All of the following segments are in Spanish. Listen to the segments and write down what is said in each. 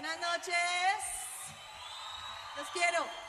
Buenas noches. Los quiero.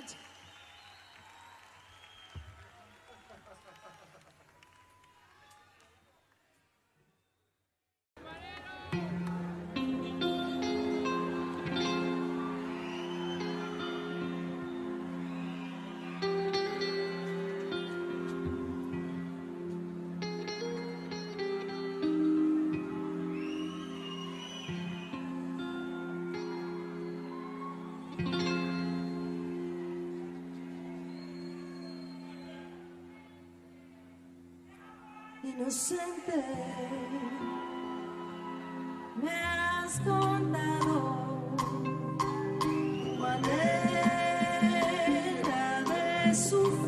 Lord. Inocente. Me has contado tu manera de sufrir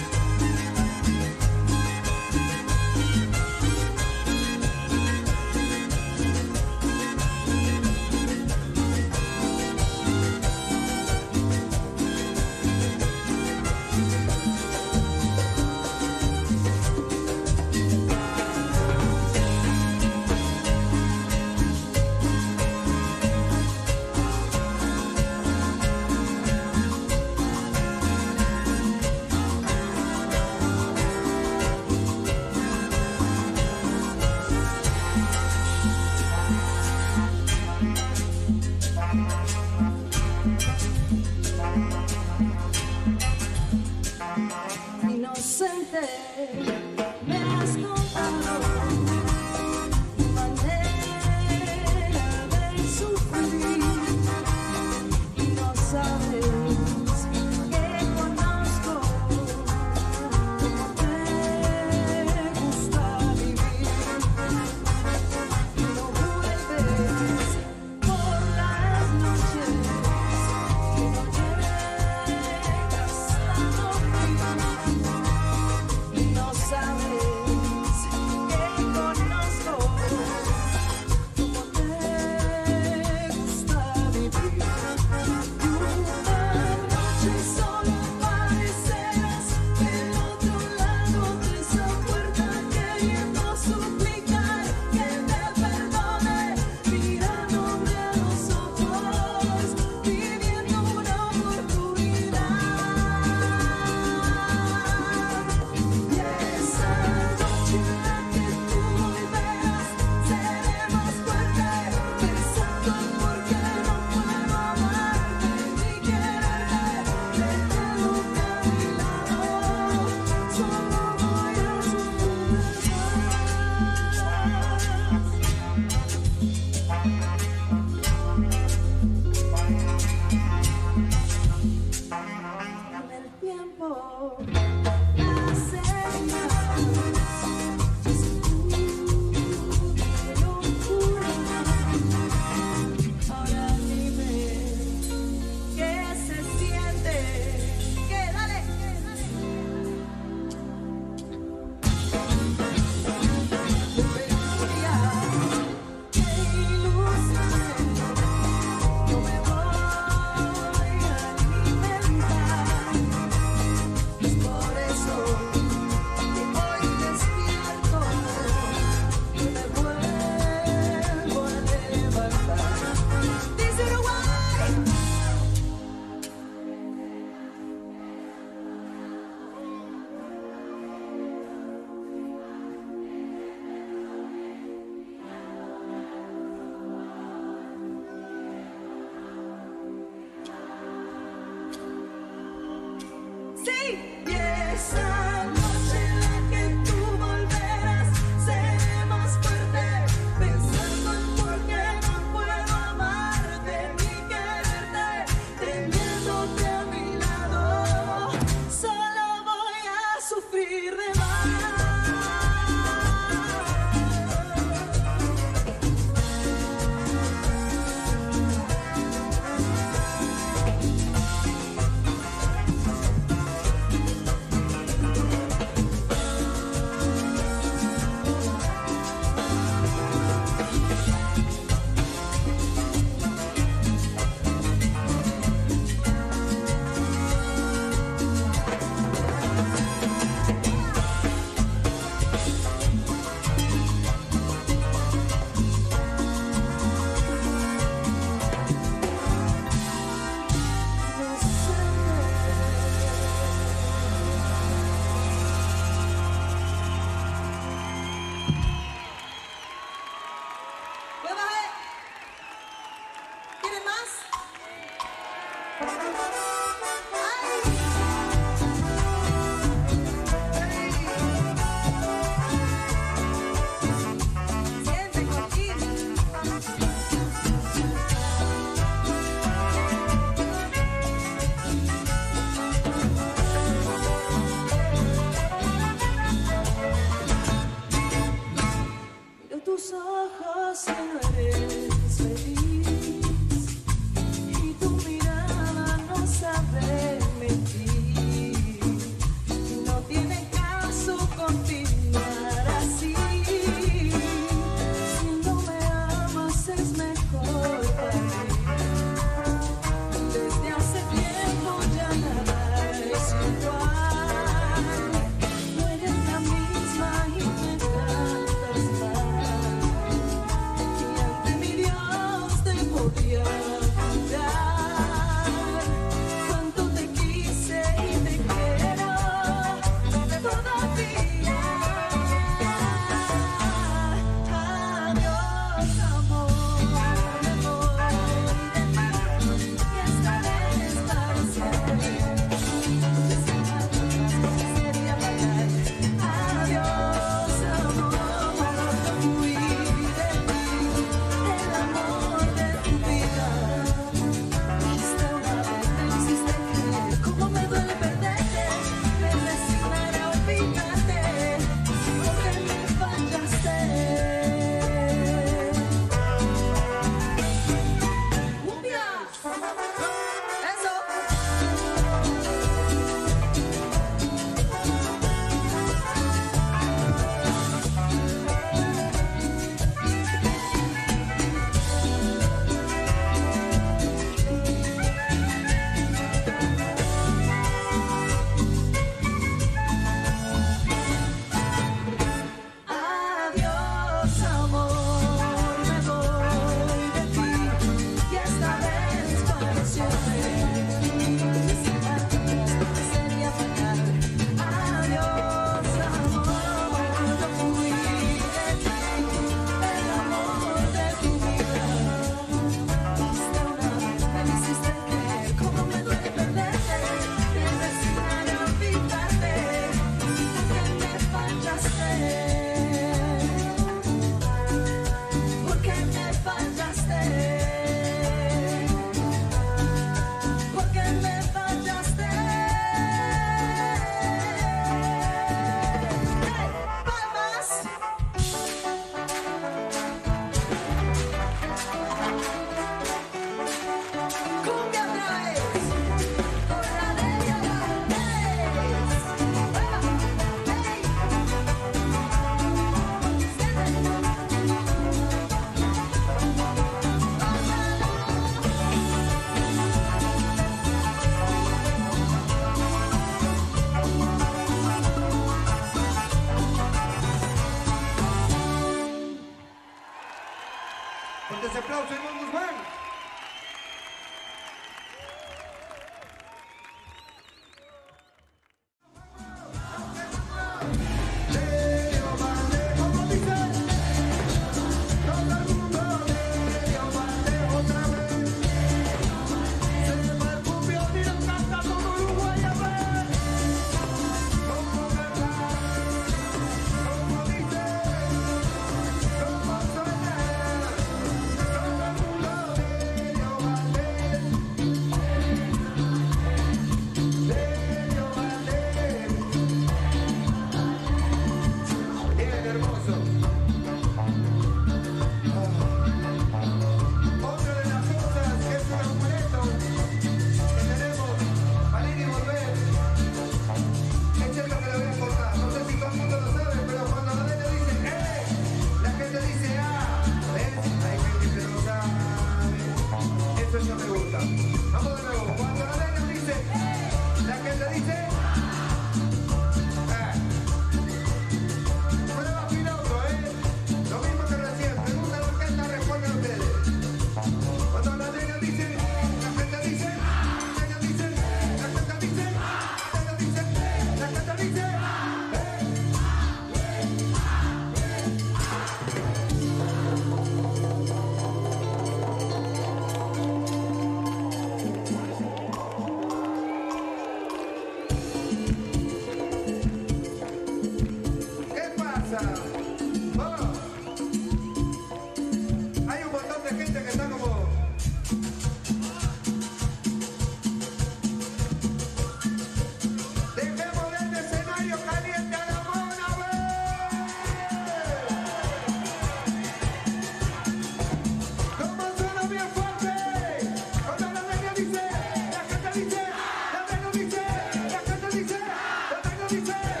City!